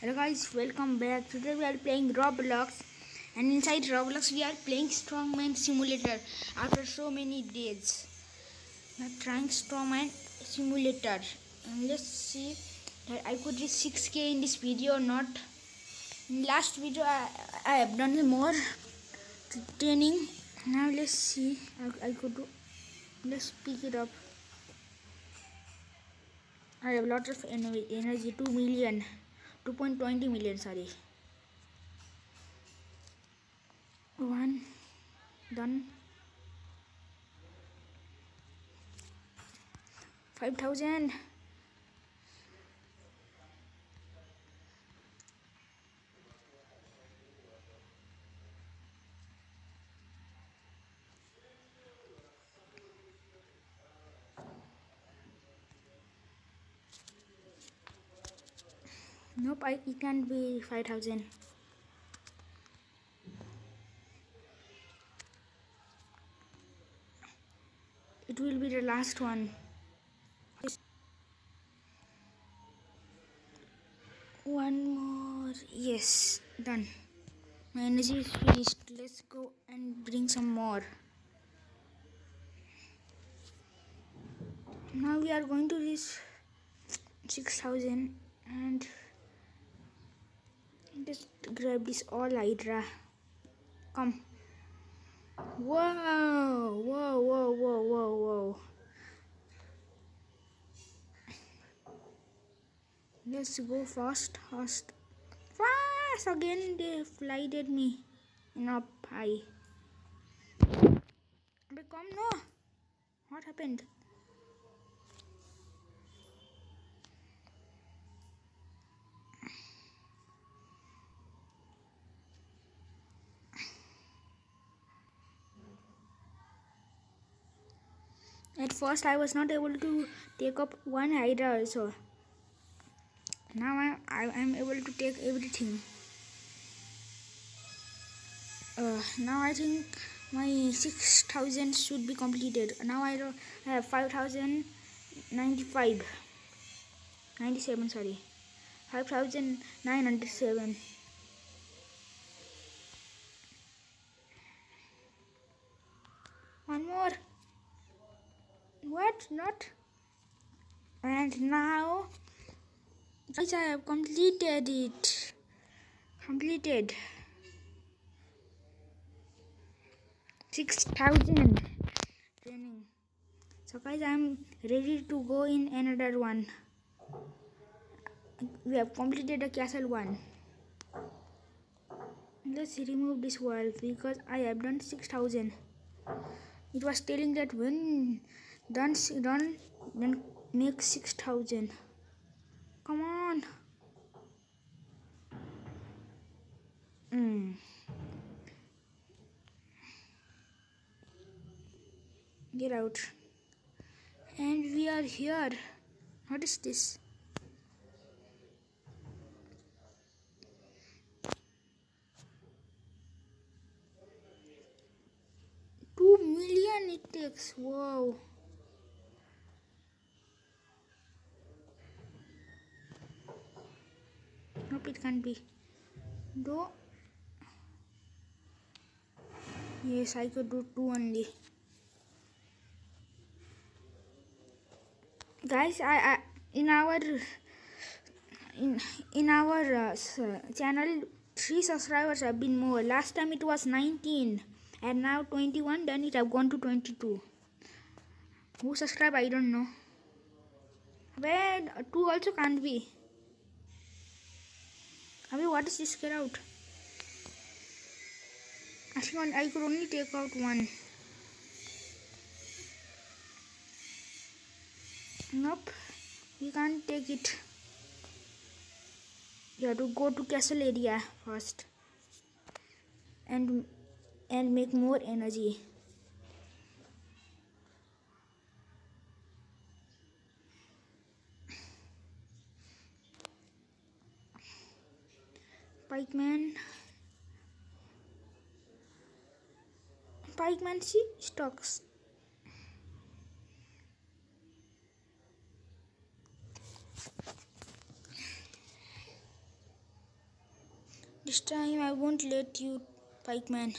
Hello guys, welcome back. Today we are playing Roblox and inside Roblox we are playing Strongman Simulator after so many days. We are trying Strongman Simulator and let's see that I could reach 6k in this video or not. In last video I, I have done more training. Now let's see I, I could do. Let's pick it up. I have lot of energy, energy 2 million. 2.20 million sorry. One done. 5000 Nope, I, it can't be 5000. It will be the last one. One more. Yes, done. My energy is finished. Let's go and bring some more. Now we are going to reach 6000 and just grab this all hydra. Come. Whoa whoa whoa whoa whoa whoa let's go fast fast. Fast again they flied at me up high come no. What happened At first I was not able to take up one hydra also. Now I, I am able to take everything. Uh, now I think my 6000 should be completed. Now I, I have 5095. 97 sorry. 5907. One more what not. And now guys i have completed it. Completed. 6000 training. So guys i'm ready to go in another one. We have completed the castle one. Let's remove this wall because i have done 6000 it was telling that when done done then make 6000 come on. Mm. get out. And we are here. What is this? Two million it takes. Wow it can't be. Do yes i could do two only. Guys i, I in our in in our uh, channel three subscribers have been more. Last time it was 19 and now 21 then it have gone to 22 who subscribe i don't know. Where two also can't be I what is this? Get out. Actually, I could only take out one. Nope, we can't take it. You have to go to castle area first and and make more energy. Pikeman. Pikeman see stocks. This time I won't let you, Pikeman.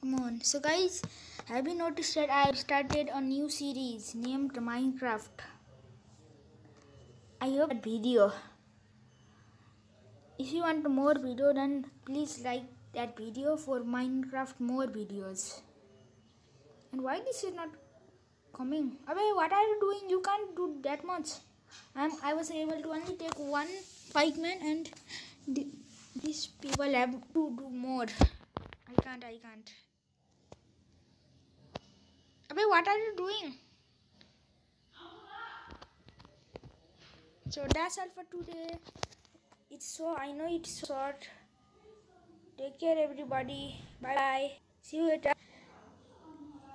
Come on. So guys, have you noticed that I have started a new series named Minecraft? I hope that video. If you want more video then please like that video for Minecraft more videos. And why this is not coming? Abey, what are you doing? You can't do that much. I'm, I was able to only take one pikeman and the, these people have to do more. I can't, I can't. Abey, what are you doing? So that's all for today. It's so, I know it's short. Take care everybody. Bye bye. See you later.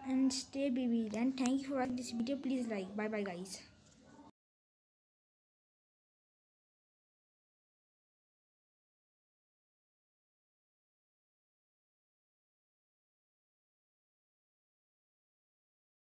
And stay baby. And thank you for watching this video. Please like. Bye bye guys.